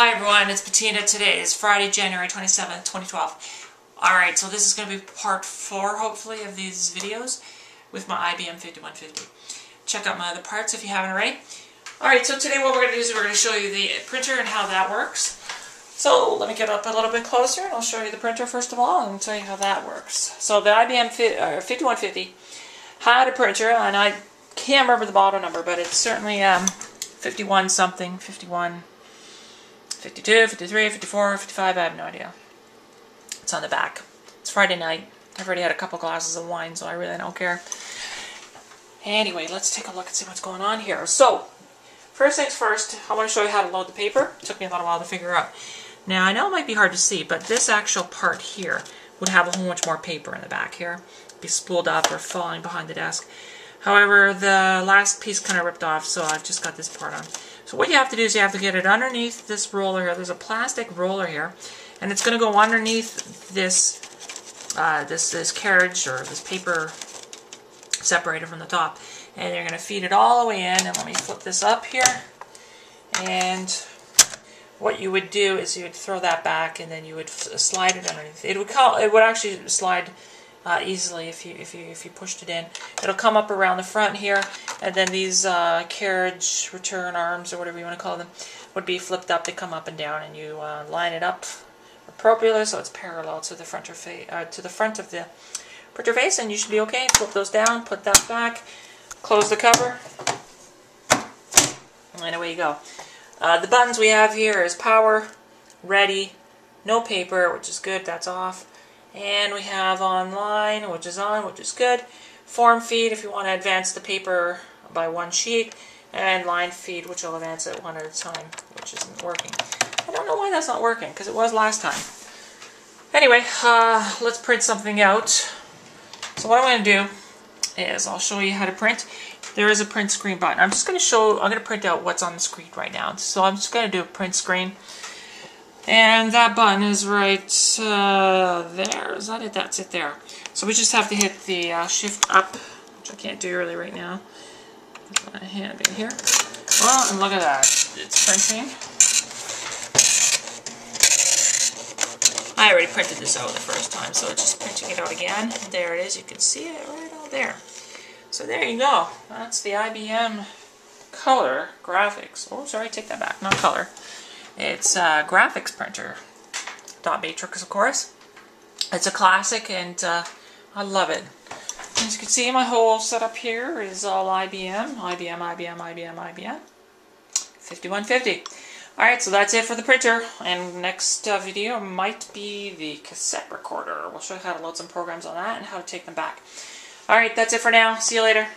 Hi everyone, it's Bettina. Today is Friday, January 27th, 2012. Alright, so this is going to be part 4, hopefully, of these videos with my IBM 5150. Check out my other parts if you haven't already. Alright, so today what we're going to do is we're going to show you the printer and how that works. So let me get up a little bit closer and I'll show you the printer first of all and tell you how that works. So the IBM 5150 had a printer and I can't remember the model number, but it's certainly um, 51 something, 51 52, 53, 54, 55, I have no idea. It's on the back. It's Friday night. I've already had a couple glasses of wine, so I really don't care. Anyway, let's take a look and see what's going on here. So, first things first, I want to show you how to load the paper. It took me a little while to figure out. Now, I know it might be hard to see, but this actual part here would have a whole bunch more paper in the back here. Be spooled up or falling behind the desk. However, the last piece kind of ripped off, so I've just got this part on. So what you have to do is you have to get it underneath this roller here. There's a plastic roller here, and it's going to go underneath this uh, this this carriage or this paper separator from the top. And you're going to feed it all the way in. And let me flip this up here. And what you would do is you would throw that back, and then you would slide it underneath. It would call. It would actually slide uh, easily if you if you if you pushed it in. It'll come up around the front here, and then these uh, carriage return arms or whatever you want to call them would be flipped up. They come up and down, and you uh, line it up appropriately so it's parallel to the front of uh, to the front of the printer face, and you should be okay. Flip those down, put that back, close the cover, and away you go. Uh, the buttons we have here is power, ready, no paper, which is good. That's off. And we have online, which is on, which is good. Form feed, if you want to advance the paper by one sheet. And line feed, which will advance it one at a time, which isn't working. I don't know why that's not working, because it was last time. Anyway, uh, let's print something out. So what I'm going to do is I'll show you how to print. There is a print screen button. I'm just going to show, I'm going to print out what's on the screen right now. So I'm just going to do a print screen. And that button is right uh, there. Is that it? That's it there. So we just have to hit the uh, shift up, which I can't do really right now. My hand in here. Well, and look at that. It's printing. I already printed this out the first time, so it's just printing it out again. There it is. You can see it right out there. So there you go. That's the IBM Color Graphics. Oh, sorry, take that back. Not Color. It's a graphics printer. Dot Matrix, of course. It's a classic, and uh, I love it. As you can see, my whole setup here is all IBM. IBM, IBM, IBM, IBM. 5150. Alright, so that's it for the printer. And next uh, video might be the cassette recorder. We'll show you how to load some programs on that and how to take them back. Alright, that's it for now. See you later.